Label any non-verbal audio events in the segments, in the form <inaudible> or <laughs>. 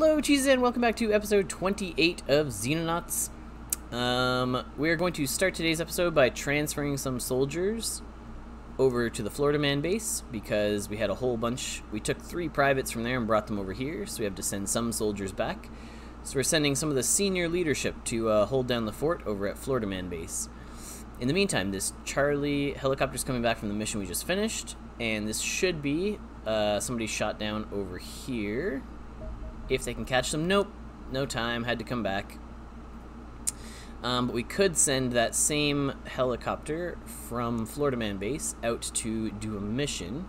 Hello, cheeses, and welcome back to episode 28 of Xenonauts. Um, we are going to start today's episode by transferring some soldiers over to the Florida Man base because we had a whole bunch. We took three privates from there and brought them over here, so we have to send some soldiers back. So we're sending some of the senior leadership to uh, hold down the fort over at Florida Man base. In the meantime, this Charlie helicopter's coming back from the mission we just finished, and this should be uh, somebody shot down over here. If they can catch them, nope, no time, had to come back. Um, but we could send that same helicopter from Florida Man Base out to do a mission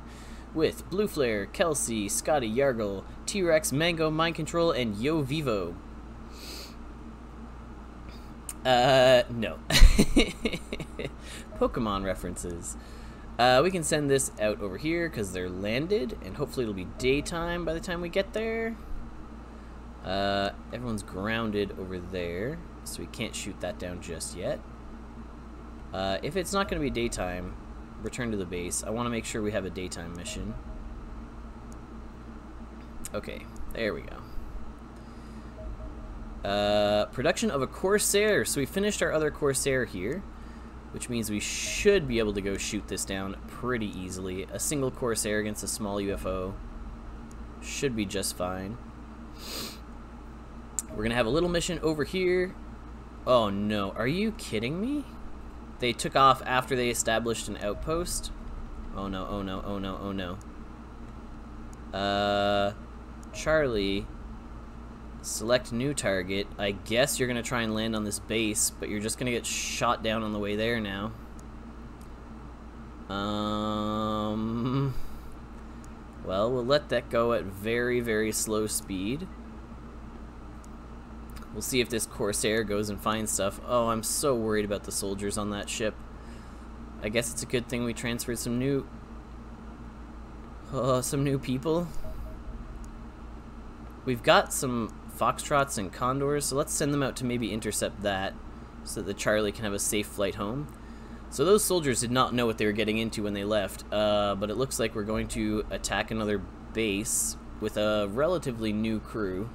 with Blue Flare, Kelsey, Scotty, Yargle, T-Rex, Mango, Mind Control, and Yo Vivo. Uh, no. <laughs> Pokemon references. Uh, we can send this out over here because they're landed, and hopefully it'll be daytime by the time we get there. Uh, everyone's grounded over there, so we can't shoot that down just yet. Uh, if it's not going to be daytime, return to the base. I want to make sure we have a daytime mission. Okay, there we go. Uh, production of a Corsair. So we finished our other Corsair here which means we should be able to go shoot this down pretty easily. A single Corsair against a small UFO should be just fine. We're going to have a little mission over here. Oh no, are you kidding me? They took off after they established an outpost? Oh no, oh no, oh no, oh no. Uh, Charlie Select new target. I guess you're going to try and land on this base, but you're just going to get shot down on the way there now. Um, well, we'll let that go at very, very slow speed. We'll see if this Corsair goes and finds stuff. Oh, I'm so worried about the soldiers on that ship. I guess it's a good thing we transferred some new... Oh, some new people. We've got some foxtrots and condors, so let's send them out to maybe intercept that so that the Charlie can have a safe flight home. So those soldiers did not know what they were getting into when they left, uh, but it looks like we're going to attack another base with a relatively new crew.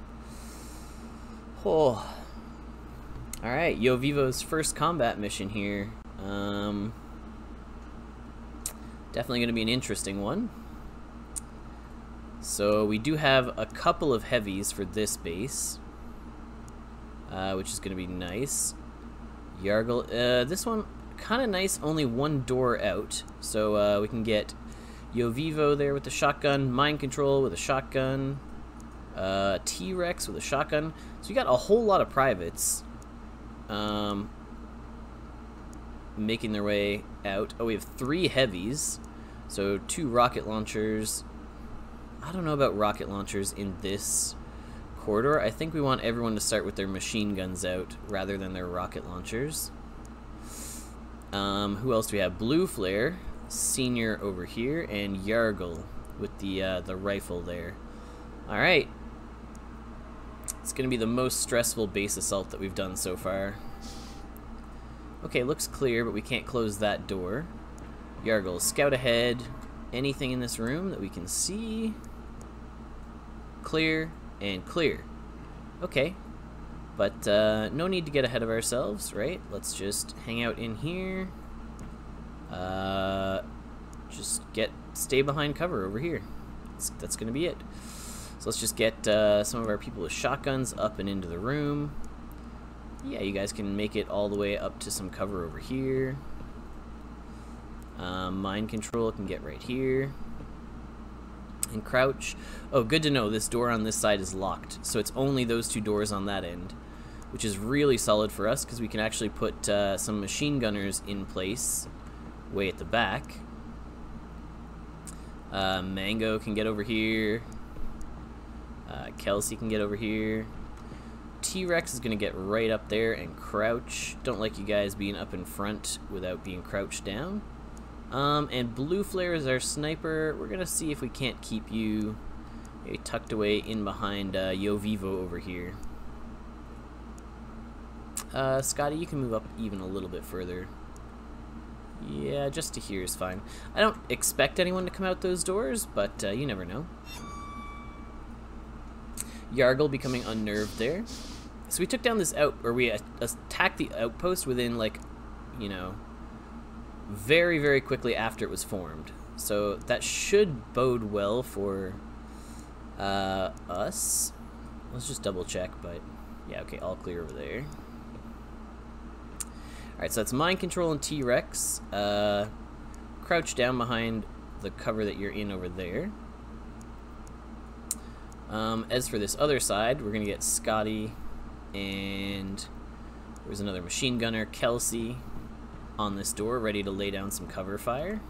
Alright, Yo Vivo's first combat mission here. Um, definitely going to be an interesting one. So we do have a couple of heavies for this base, uh, which is going to be nice. Yargle, uh, this one kind of nice, only one door out, so uh, we can get Yo Vivo there with the shotgun, Mind Control with a shotgun, uh, T-Rex with a shotgun. So you got a whole lot of privates um, making their way out. Oh, we have three heavies, so two rocket launchers, I don't know about rocket launchers in this corridor. I think we want everyone to start with their machine guns out rather than their rocket launchers. Um, who else do we have? Blue Flare, Senior over here, and Yargle with the uh, the rifle there. All right. It's going to be the most stressful base assault that we've done so far. Okay, looks clear, but we can't close that door. Yargle, scout ahead. Anything in this room that we can see? clear, and clear. Okay, but uh, no need to get ahead of ourselves, right? Let's just hang out in here. Uh, just get stay behind cover over here. That's, that's going to be it. So let's just get uh, some of our people with shotguns up and into the room. Yeah, you guys can make it all the way up to some cover over here. Um, mind control can get right here and crouch. Oh, good to know this door on this side is locked, so it's only those two doors on that end, which is really solid for us because we can actually put uh, some machine gunners in place way at the back. Uh, Mango can get over here. Uh, Kelsey can get over here. T-Rex is going to get right up there and crouch. Don't like you guys being up in front without being crouched down. Um, and Blue Flare is our sniper. We're going to see if we can't keep you tucked away in behind uh, Yo Vivo over here. Uh, Scotty, you can move up even a little bit further. Yeah, just to here is fine. I don't expect anyone to come out those doors, but uh, you never know. Yargle becoming unnerved there. So we took down this out, or we attacked the outpost within like, you know, very very quickly after it was formed. So that should bode well for uh, us. Let's just double check, but yeah, okay, all clear over there. Alright, so that's Mind Control and T-Rex. Uh, crouch down behind the cover that you're in over there. Um, as for this other side, we're going to get Scotty and there's another machine gunner, Kelsey, on this door, ready to lay down some cover fire.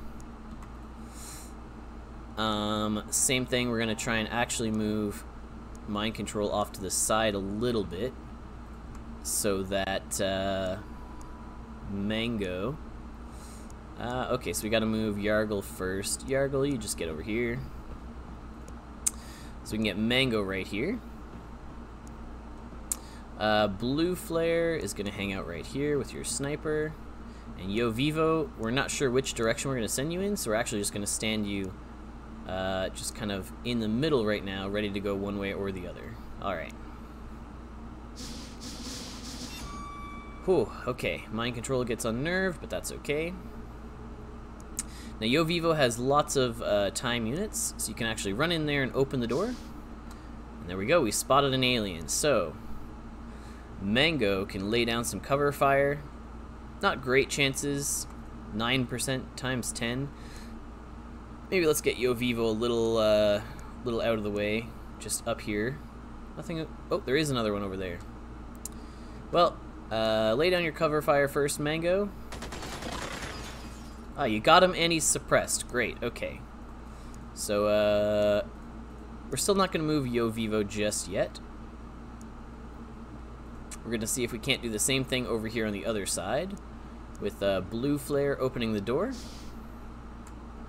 Um, same thing, we're going to try and actually move mind control off to the side a little bit so that uh, Mango. Uh, okay, so we got to move Yargle first. Yargle, you just get over here. So we can get Mango right here. Uh, Blue Flare is going to hang out right here with your sniper. And Yo Vivo, we're not sure which direction we're going to send you in, so we're actually just going to stand you uh, just kind of in the middle right now, ready to go one way or the other. Alright. Whew, okay. Mind control gets unnerved, but that's okay. Now, Yo Vivo has lots of uh, time units, so you can actually run in there and open the door. And there we go, we spotted an alien. So, Mango can lay down some cover fire. Not great chances, 9% times 10. Maybe let's get Yo Vivo a little, uh, little out of the way, just up here. Nothing, oh, there is another one over there. Well, uh, lay down your cover fire first, Mango. Ah, you got him and he's suppressed. Great, okay. So, uh, we're still not going to move Yo Vivo just yet. We're going to see if we can't do the same thing over here on the other side with uh, Blue Flare opening the door.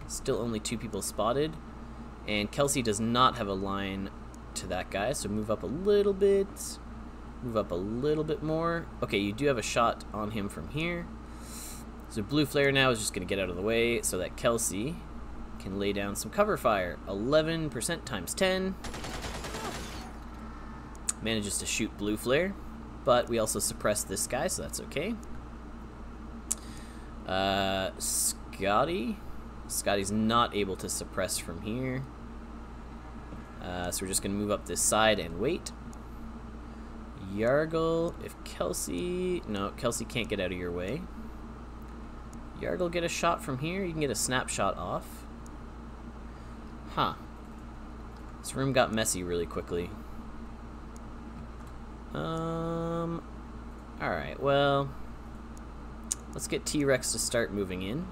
Still only two people spotted. And Kelsey does not have a line to that guy, so move up a little bit. Move up a little bit more. Okay, you do have a shot on him from here. So Blue Flare now is just going to get out of the way so that Kelsey can lay down some cover fire. 11% times 10. Manages to shoot Blue Flare, but we also suppress this guy, so that's okay. Uh, Scotty Scotty's not able to suppress from here. Uh, so we're just going to move up this side and wait. Yargle, if Kelsey... No, Kelsey can't get out of your way. Yargle get a shot from here. You can get a snapshot off. Huh. This room got messy really quickly. Um... Alright, well... Let's get T-Rex to start moving in.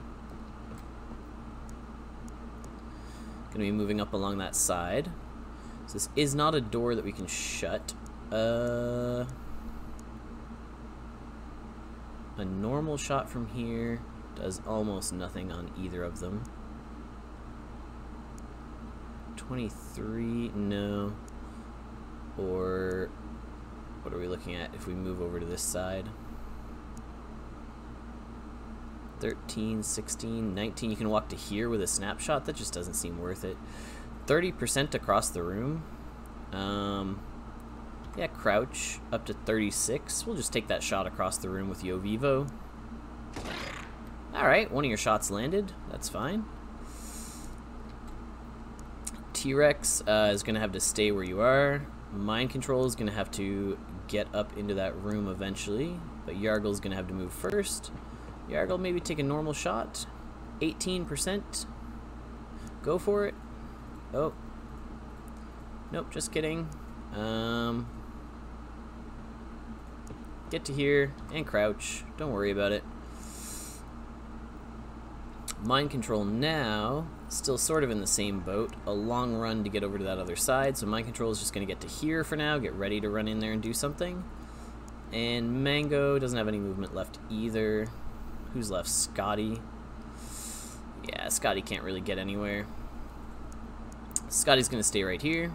Gonna be moving up along that side. So this is not a door that we can shut. Uh, a normal shot from here does almost nothing on either of them. 23, no. Or what are we looking at if we move over to this side? 13, 16, 19. You can walk to here with a snapshot. That just doesn't seem worth it. 30% across the room. Um, yeah, crouch up to 36. We'll just take that shot across the room with Yo Vivo. Alright, one of your shots landed. That's fine. T-Rex uh, is going to have to stay where you are. Mind Control is going to have to get up into that room eventually. But Yargle is going to have to move first. Yargle maybe take a normal shot. 18%. Go for it. Oh. Nope, just kidding. Um, get to here and crouch. Don't worry about it. Mind control now, still sort of in the same boat. A long run to get over to that other side, so mind control is just going to get to here for now, get ready to run in there and do something. And Mango doesn't have any movement left either. Who's left? Scotty. Yeah, Scotty can't really get anywhere. Scotty's going to stay right here.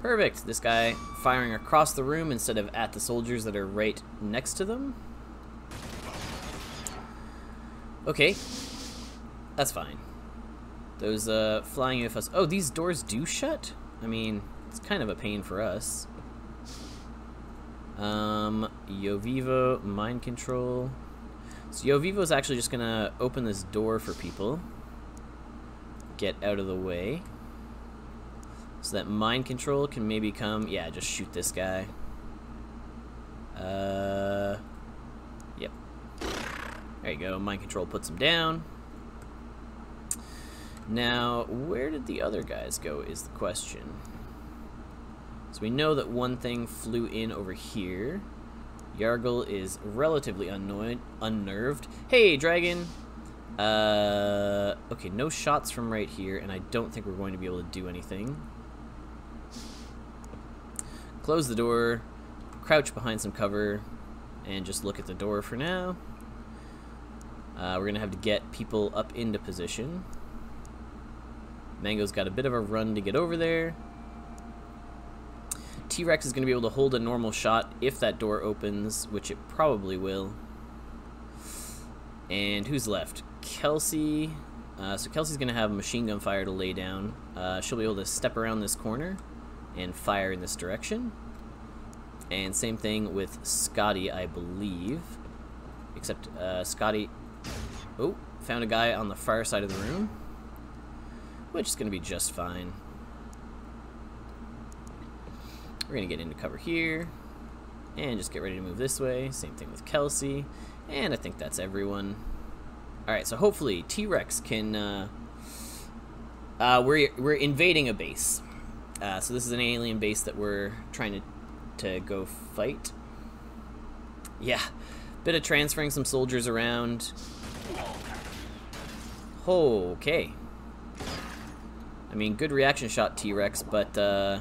Perfect. This guy firing across the room instead of at the soldiers that are right next to them. Okay. That's fine. Those uh, flying UFOs. Oh, these doors do shut? I mean, it's kind of a pain for us. Um, Yovivo, mind control. So Yovivo is actually just gonna open this door for people. Get out of the way. So that mind control can maybe come... Yeah, just shoot this guy. Uh... There you go. Mind control puts him down. Now, where did the other guys go is the question. So we know that one thing flew in over here. Yargle is relatively annoyed, unnerved. Hey, dragon! Uh, okay, no shots from right here, and I don't think we're going to be able to do anything. Close the door, crouch behind some cover, and just look at the door for now. Uh, we're going to have to get people up into position. Mango's got a bit of a run to get over there. T-Rex is going to be able to hold a normal shot if that door opens, which it probably will. And who's left? Kelsey. Uh, so Kelsey's going to have machine gun fire to lay down. Uh, she'll be able to step around this corner and fire in this direction. And same thing with Scotty, I believe. Except uh, Scotty... Oh, found a guy on the far side of the room which is going to be just fine. We're going to get into cover here, and just get ready to move this way. Same thing with Kelsey, and I think that's everyone. Alright, so hopefully T-Rex can... Uh, uh, we're, we're invading a base. Uh, so this is an alien base that we're trying to, to go fight. Yeah, bit of transferring some soldiers around. Okay. I mean, good reaction shot, T-Rex, but, uh...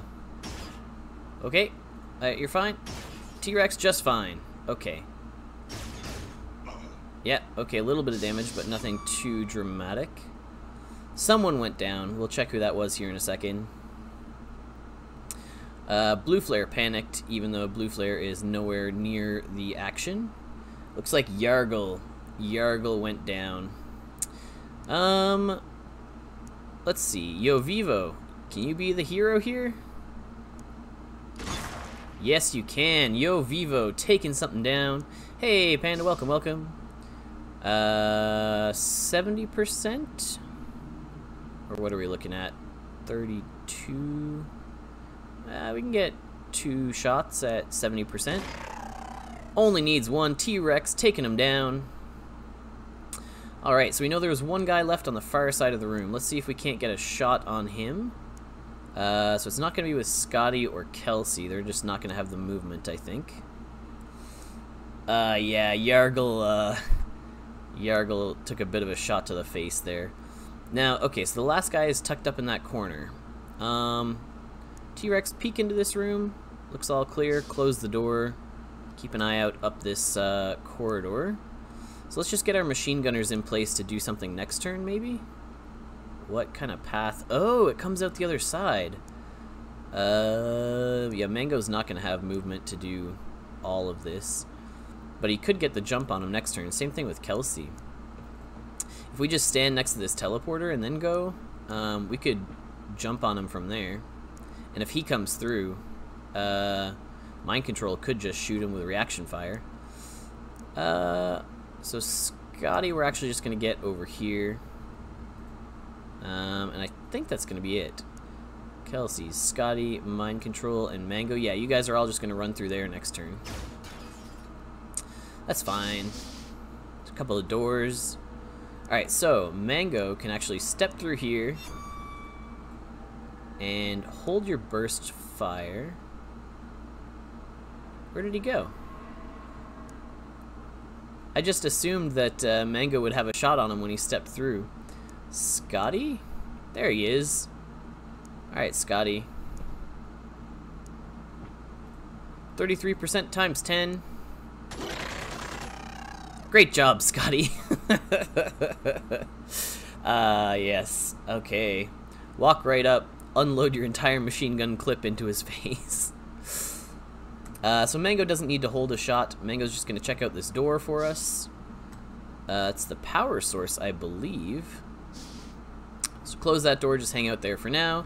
Okay. Uh, you're fine? T-Rex, just fine. Okay. Yeah, okay, a little bit of damage, but nothing too dramatic. Someone went down. We'll check who that was here in a second. Uh, Blue Flare panicked, even though Blue Flare is nowhere near the action. Looks like Yargle. Yargle went down. Um, Let's see. Yo, Vivo, can you be the hero here? Yes, you can. Yo, Vivo, taking something down. Hey, Panda, welcome, welcome. Uh, 70%? Or what are we looking at? 32? Uh, we can get two shots at 70%. Only needs one. T-Rex taking him down. Alright, so we know there was one guy left on the far side of the room. Let's see if we can't get a shot on him. Uh, so it's not going to be with Scotty or Kelsey. They're just not going to have the movement, I think. Uh, yeah, Yargle, uh... Yargle took a bit of a shot to the face there. Now, okay, so the last guy is tucked up in that corner. Um, T-Rex, peek into this room. Looks all clear. Close the door. Keep an eye out up this uh, corridor. So let's just get our machine gunners in place to do something next turn, maybe? What kind of path? Oh, it comes out the other side. Uh, yeah, Mango's not going to have movement to do all of this. But he could get the jump on him next turn. Same thing with Kelsey. If we just stand next to this teleporter and then go, um, we could jump on him from there. And if he comes through, uh, Mind Control could just shoot him with reaction fire. Uh, so Scotty, we're actually just going to get over here. Um, and I think that's going to be it. Kelsey, Scotty, Mind Control, and Mango. Yeah, you guys are all just going to run through there next turn. That's fine. There's a couple of doors. Alright, so Mango can actually step through here and hold your burst fire. Where did he go? I just assumed that uh, Mango would have a shot on him when he stepped through. Scotty? There he is. Alright, Scotty. 33% times 10. Great job, Scotty. <laughs> Ah, uh, yes. Okay. Walk right up, unload your entire machine gun clip into his <laughs> face. Uh, so Mango doesn't need to hold a shot. Mango's just going to check out this door for us. Uh, it's the power source, I believe. So close that door, just hang out there for now.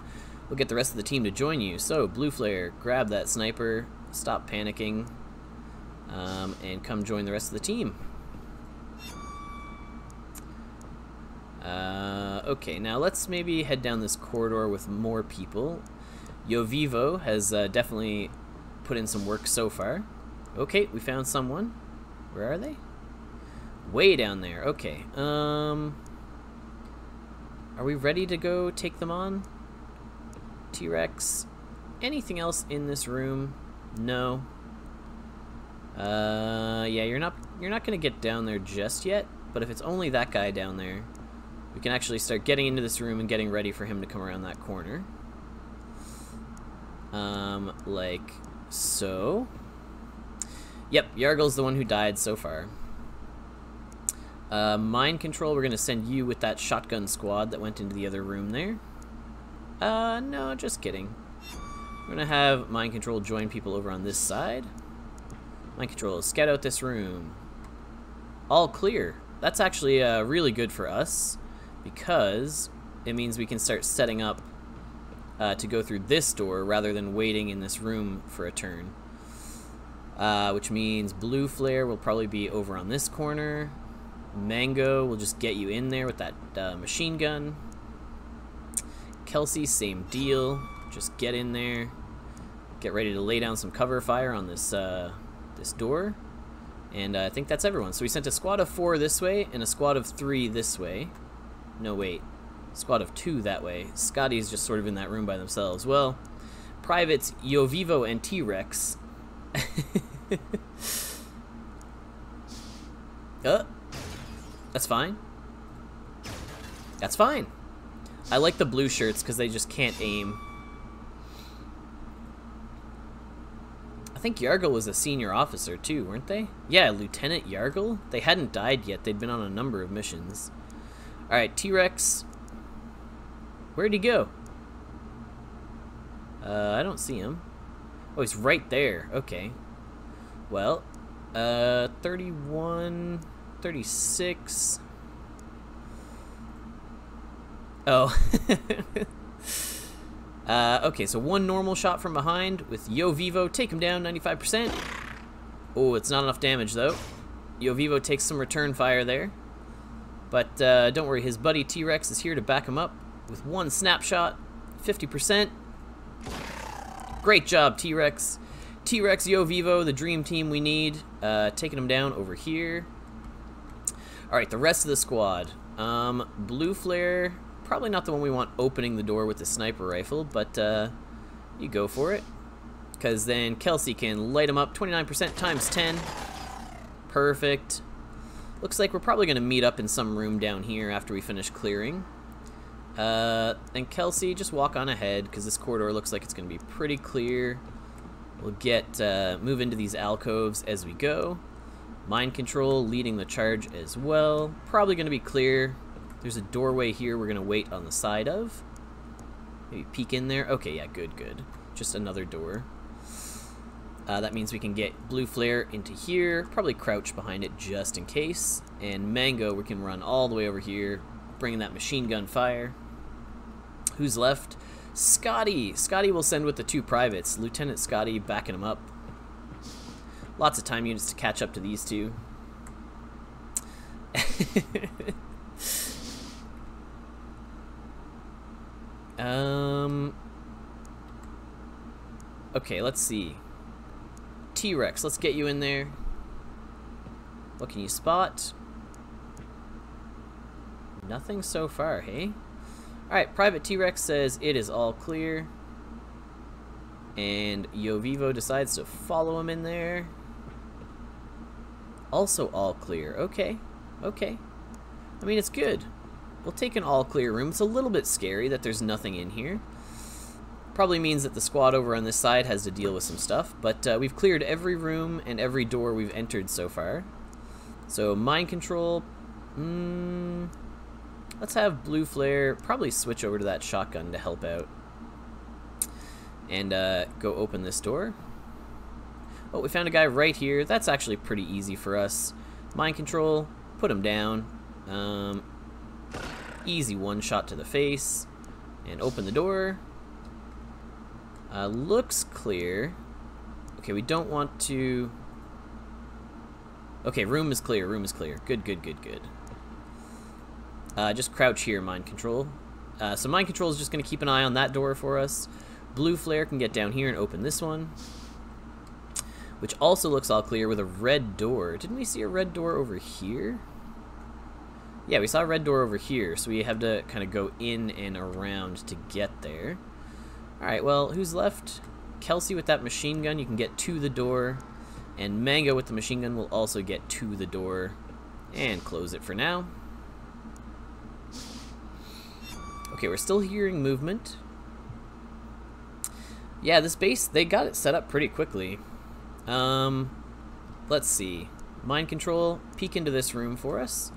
We'll get the rest of the team to join you. So, Blue Flare, grab that sniper, stop panicking, um, and come join the rest of the team. Uh, okay, now let's maybe head down this corridor with more people. Yo Vivo has uh, definitely put in some work so far. Okay, we found someone. Where are they? Way down there. Okay. Um, are we ready to go take them on? T-Rex. Anything else in this room? No. Uh, yeah, you're not you're not gonna get down there just yet. But if it's only that guy down there, we can actually start getting into this room and getting ready for him to come around that corner. Um, like so. Yep, Yargle's the one who died so far. Uh, mind control, we're going to send you with that shotgun squad that went into the other room there. Uh, no, just kidding. We're going to have mind control join people over on this side. Mind control, scout out this room. All clear. That's actually uh, really good for us because it means we can start setting up uh, to go through this door rather than waiting in this room for a turn. Uh, which means blue flare will probably be over on this corner. Mango will just get you in there with that uh, machine gun. Kelsey, same deal. Just get in there. Get ready to lay down some cover fire on this uh, this door. And uh, I think that's everyone. So we sent a squad of four this way and a squad of three this way. No, wait. Squad of two that way. Scotty's just sort of in that room by themselves. Well, privates Yovivo and T-Rex. <laughs> uh, that's fine. That's fine. I like the blue shirts because they just can't aim. I think Yargle was a senior officer too, weren't they? Yeah, Lieutenant Yargle? They hadn't died yet. They'd been on a number of missions. Alright, T-Rex. Where'd he go? Uh, I don't see him. Oh, he's right there. Okay. Well, uh, 31, 36. Oh. <laughs> uh, okay, so one normal shot from behind with Yo Vivo. Take him down, 95%. Oh, it's not enough damage, though. Yo Vivo takes some return fire there. But uh, don't worry, his buddy T-Rex is here to back him up with one snapshot, 50%. Great job, T-Rex. T-Rex, Yo Vivo, the dream team we need. Uh, taking them down over here. Alright, the rest of the squad. Um, Blue Flare, probably not the one we want opening the door with the sniper rifle, but uh, you go for it. Because then Kelsey can light him up 29% times 10. Perfect. Looks like we're probably going to meet up in some room down here after we finish clearing. Uh, and Kelsey, just walk on ahead because this corridor looks like it's going to be pretty clear. We'll get uh, move into these alcoves as we go. Mind control leading the charge as well. Probably going to be clear. There's a doorway here we're going to wait on the side of. Maybe peek in there. Okay, yeah, good, good. Just another door. Uh, that means we can get Blue Flare into here, probably crouch behind it just in case. And Mango, we can run all the way over here, bringing that machine gun fire. Who's left? Scotty! Scotty will send with the two privates. Lieutenant Scotty backing him up. Lots of time units to catch up to these two. <laughs> um... Okay, let's see. T-Rex, let's get you in there. What can you spot? Nothing so far, hey? Alright, Private T-Rex says it is all clear. And Yo Vivo decides to follow him in there. Also all clear. Okay. Okay. I mean, it's good. We'll take an all clear room. It's a little bit scary that there's nothing in here. Probably means that the squad over on this side has to deal with some stuff, but uh, we've cleared every room and every door we've entered so far. So mind control, mm, let's have blue flare, probably switch over to that shotgun to help out. And uh, go open this door. Oh, we found a guy right here. That's actually pretty easy for us. Mind control, put him down. Um, easy one shot to the face. And open the door. Uh, looks clear. Okay, we don't want to... Okay, room is clear, room is clear. Good, good, good, good. Uh, just crouch here, mind control. Uh, so mind control is just going to keep an eye on that door for us. Blue flare can get down here and open this one. Which also looks all clear with a red door. Didn't we see a red door over here? Yeah, we saw a red door over here, so we have to kind of go in and around to get there. Alright, well, who's left? Kelsey with that machine gun, you can get to the door. And Mango with the machine gun will also get to the door. And close it for now. Okay, we're still hearing movement. Yeah, this base, they got it set up pretty quickly. Um, let's see. Mind control, peek into this room for us.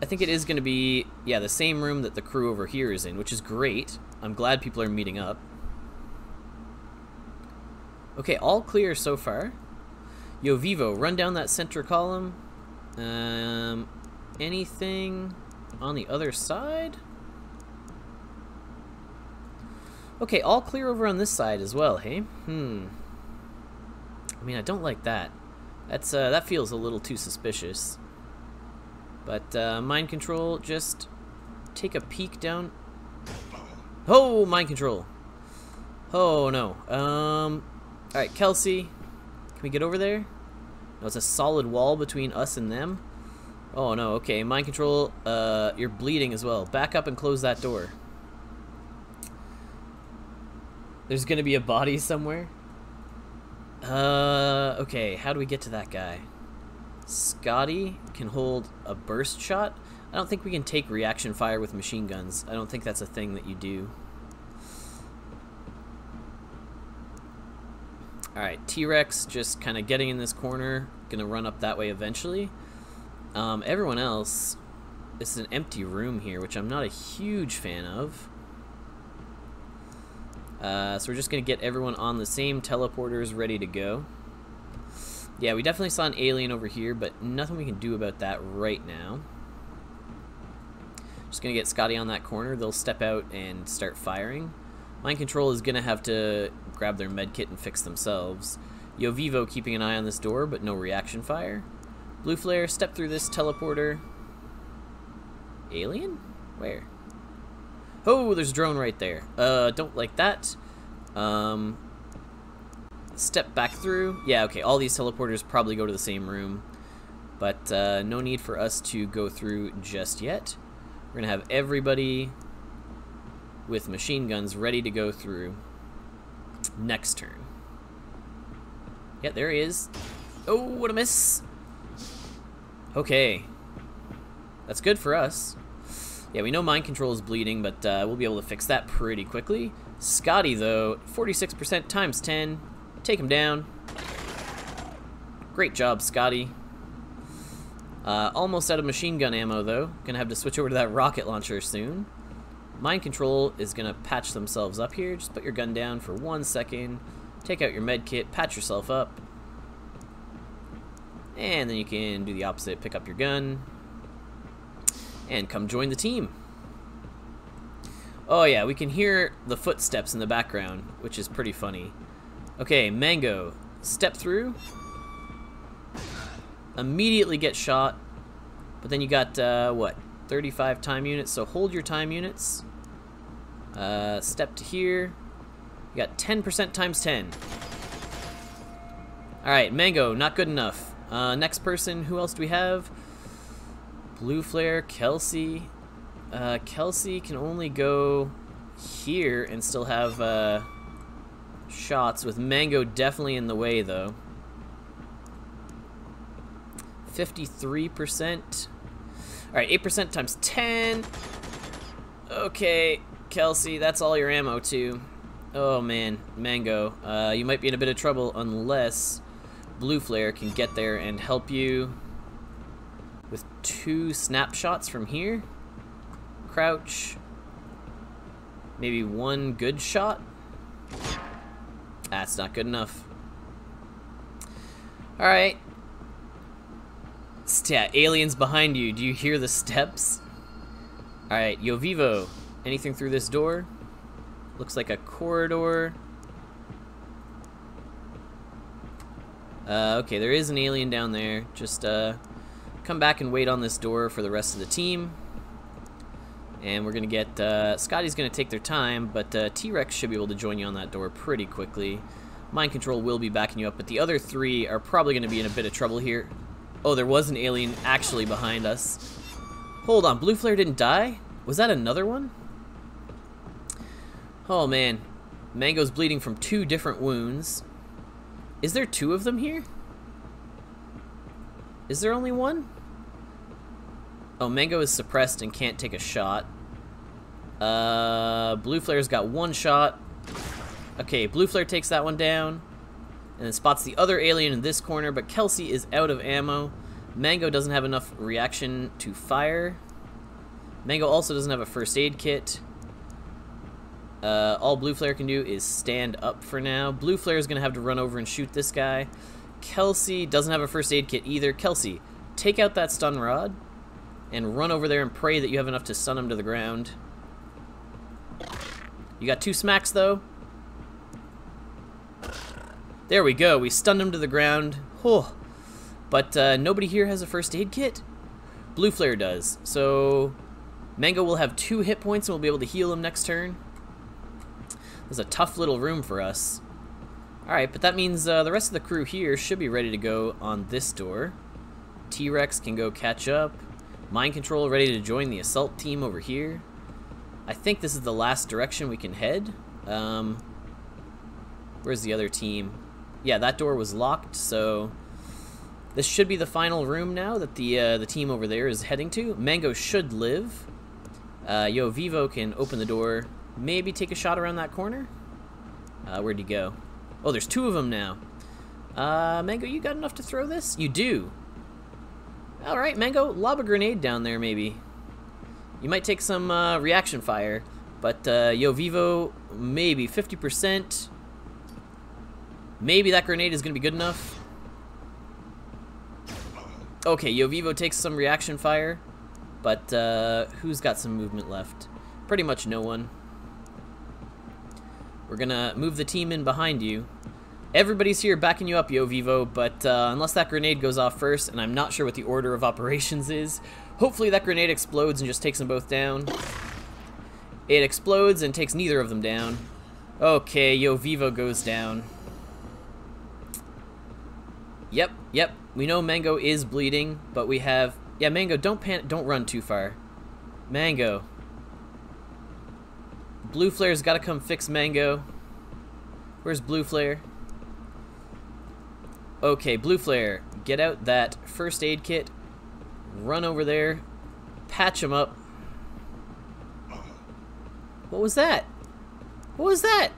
I think it is going to be, yeah, the same room that the crew over here is in, which is great. I'm glad people are meeting up. Okay, all clear so far. Yo, Vivo, run down that center column. Um, anything on the other side? Okay, all clear over on this side as well, hey? Hmm. I mean, I don't like that. That's, uh, that feels a little too suspicious. But, uh, mind control, just take a peek down. Oh, mind control. Oh, no. Um, alright, Kelsey. Can we get over there? No, it's a solid wall between us and them. Oh, no, okay. Mind control, uh, you're bleeding as well. Back up and close that door. There's gonna be a body somewhere? Uh, okay, how do we get to that guy? Scotty can hold a burst shot. I don't think we can take reaction fire with machine guns. I don't think that's a thing that you do. Alright, T-Rex just kind of getting in this corner. Gonna run up that way eventually. Um, everyone else, is an empty room here, which I'm not a huge fan of. Uh, so we're just going to get everyone on the same teleporters ready to go. Yeah, we definitely saw an alien over here, but nothing we can do about that right now. Just going to get Scotty on that corner. They'll step out and start firing. Mind Control is going to have to grab their medkit and fix themselves. Yo Vivo keeping an eye on this door, but no reaction fire. Blue Flare, step through this teleporter. Alien? Where? Oh, there's a drone right there. Uh, don't like that. Um, step back through. Yeah, okay, all these teleporters probably go to the same room. But uh, no need for us to go through just yet. We're going to have everybody with machine guns ready to go through next turn. Yeah, there he is. Oh, what a miss. Okay. That's good for us. Yeah, we know mind control is bleeding, but uh, we'll be able to fix that pretty quickly. Scotty, though, 46% times 10. Take him down. Great job, Scotty. Uh, almost out of machine gun ammo, though. Gonna have to switch over to that rocket launcher soon. Mind control is gonna patch themselves up here. Just put your gun down for one second. Take out your med kit, patch yourself up. And then you can do the opposite, pick up your gun, and come join the team. Oh yeah, we can hear the footsteps in the background, which is pretty funny. Okay, Mango, step through. Immediately get shot, but then you got, uh, what, 35 time units, so hold your time units. Uh, step to here. You got 10% times 10. Alright, Mango, not good enough. Uh, next person, who else do we have? Blue Flare, Kelsey. Uh, Kelsey can only go here and still have uh, shots, with Mango definitely in the way, though. 53%. Alright, 8% times 10. Okay, Kelsey, that's all your ammo, too. Oh, man, Mango. Uh, you might be in a bit of trouble unless Blue Flare can get there and help you with two snapshots from here. Crouch. Maybe one good shot. That's not good enough. Alright. Yeah, aliens behind you. Do you hear the steps? Alright, Yo Vivo. Anything through this door? Looks like a corridor. Uh, okay, there is an alien down there. Just uh, come back and wait on this door for the rest of the team. And we're going to get... Uh, Scotty's going to take their time, but uh, T-Rex should be able to join you on that door pretty quickly. Mind Control will be backing you up, but the other three are probably going to be in a bit of trouble here. Oh, there was an alien actually behind us. Hold on, Blue Flare didn't die? Was that another one? Oh, man. Mango's bleeding from two different wounds. Is there two of them here? Is there only one? Oh, Mango is suppressed and can't take a shot. Uh, Blue Flare's got one shot. Okay, Blue Flare takes that one down. And then spots the other alien in this corner, but Kelsey is out of ammo. Mango doesn't have enough reaction to fire. Mango also doesn't have a first aid kit. Uh, all Blue Flare can do is stand up for now. Blue Flare is going to have to run over and shoot this guy. Kelsey doesn't have a first aid kit either. Kelsey, take out that stun rod and run over there and pray that you have enough to stun him to the ground. You got two smacks, though. There we go. We stunned him to the ground. Oh. But uh, nobody here has a first aid kit? Blue Flare does. So Mango will have two hit points and we'll be able to heal him next turn. There's a tough little room for us. Alright, but that means uh, the rest of the crew here should be ready to go on this door. T-Rex can go catch up. Mind Control ready to join the assault team over here. I think this is the last direction we can head. Um, where's the other team? Yeah, that door was locked, so this should be the final room now that the uh, the team over there is heading to. Mango should live. Uh, Yo Vivo can open the door, maybe take a shot around that corner. Uh, where'd he go? Oh, there's two of them now. Uh, Mango, you got enough to throw this? You do. All right, Mango, lob a grenade down there, maybe. You might take some uh, reaction fire, but uh, Yo Vivo, maybe 50%. Maybe that grenade is going to be good enough. Okay, Yo Vivo takes some reaction fire, but uh, who's got some movement left? Pretty much no one. We're gonna move the team in behind you. Everybody's here backing you up, Yo Vivo, but uh, unless that grenade goes off first, and I'm not sure what the order of operations is, hopefully that grenade explodes and just takes them both down. It explodes and takes neither of them down. Okay, Yo Vivo goes down. Yep, yep. We know Mango is bleeding, but we have... Yeah, Mango, don't pan don't run too far. Mango. Blue Flare's got to come fix Mango. Where's Blue Flare? Okay, Blue Flare, get out that first aid kit. Run over there. Patch him up. What was that? What was that?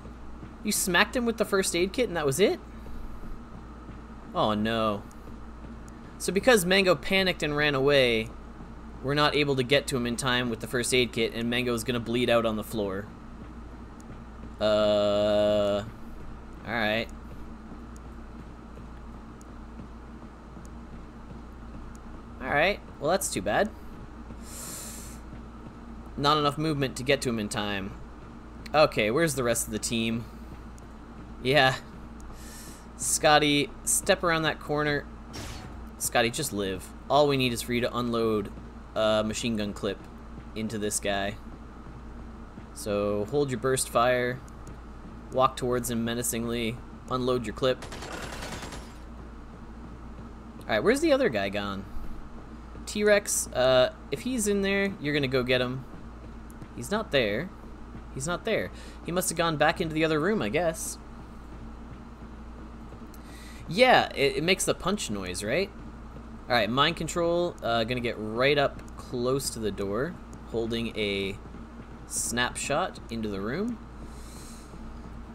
You smacked him with the first aid kit and that was it? Oh no. So because Mango panicked and ran away, we're not able to get to him in time with the first aid kit, and Mango's gonna bleed out on the floor. Uh... Alright. Alright, well that's too bad. Not enough movement to get to him in time. Okay, where's the rest of the team? Yeah, Scotty, step around that corner. Scotty, just live. All we need is for you to unload a machine gun clip into this guy. So hold your burst fire, walk towards him menacingly, unload your clip. Alright, where's the other guy gone? T-Rex, uh, if he's in there, you're gonna go get him. He's not there. He's not there. He must have gone back into the other room, I guess. Yeah, it, it makes the punch noise, right? Alright, mind control, uh, gonna get right up close to the door, holding a snapshot into the room.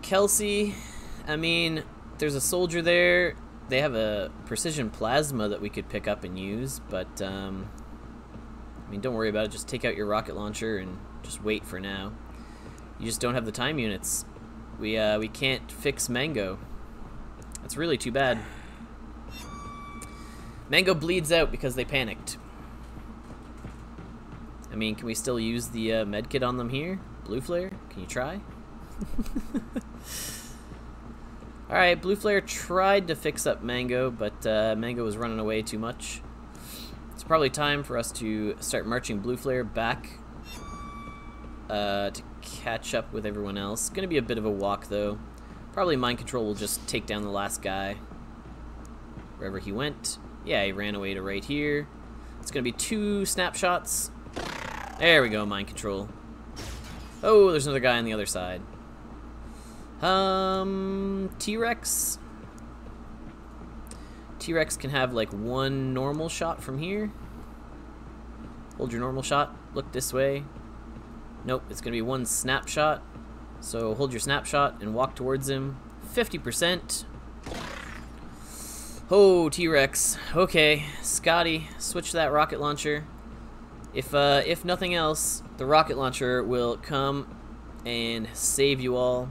Kelsey, I mean, there's a soldier there. They have a precision plasma that we could pick up and use, but, um, I mean, don't worry about it. Just take out your rocket launcher and just wait for now. You just don't have the time units. We, uh, we can't fix Mango. That's really too bad. Mango bleeds out because they panicked. I mean, can we still use the uh, medkit on them here? Blue Flare, can you try? <laughs> Alright, Blue Flare tried to fix up Mango, but uh, Mango was running away too much. It's probably time for us to start marching Blue Flare back uh, to catch up with everyone else. It's Gonna be a bit of a walk, though. Probably Mind Control will just take down the last guy. Wherever he went. Yeah, he ran away to right here. It's gonna be two snapshots. There we go, Mind Control. Oh, there's another guy on the other side. Um, T-Rex. T-Rex can have like one normal shot from here. Hold your normal shot. Look this way. Nope, it's to be one snapshot. So hold your snapshot and walk towards him. 50%. Oh, T-Rex. Okay, Scotty, switch that rocket launcher. If, uh, if nothing else, the rocket launcher will come and save you all.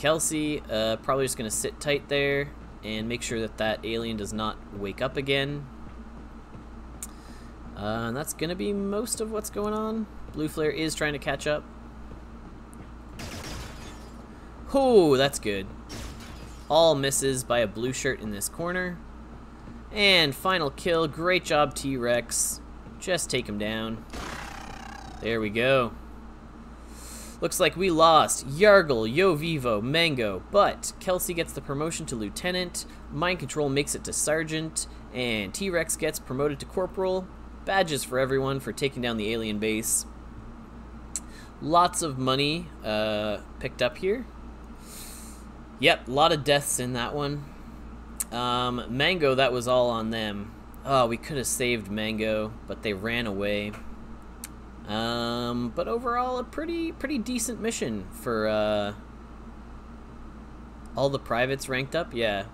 Kelsey, uh, probably just going to sit tight there and make sure that that alien does not wake up again. Uh, and that's going to be most of what's going on. Blue Flare is trying to catch up. Oh, that's good. All misses by a blue shirt in this corner. And final kill. Great job, T-Rex. Just take him down. There we go. Looks like we lost Yargle, Yo Vivo, Mango, but Kelsey gets the promotion to Lieutenant, Mind Control makes it to Sergeant, and T-Rex gets promoted to Corporal. Badges for everyone for taking down the alien base. Lots of money uh, picked up here. Yep, a lot of deaths in that one. Um, Mango, that was all on them. Oh, we could have saved Mango, but they ran away. Um, but overall, a pretty pretty decent mission for uh, all the privates ranked up. Yeah,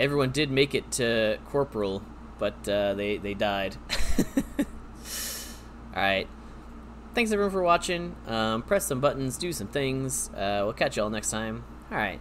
everyone did make it to corporal, but uh, they they died. <laughs> all right. Thanks everyone for watching. Um, press some buttons, do some things. Uh, we'll catch y'all next time. All right.